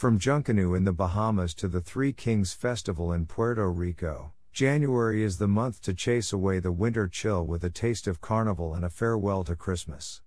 From Junkanoo in the Bahamas to the Three Kings Festival in Puerto Rico, January is the month to chase away the winter chill with a taste of carnival and a farewell to Christmas.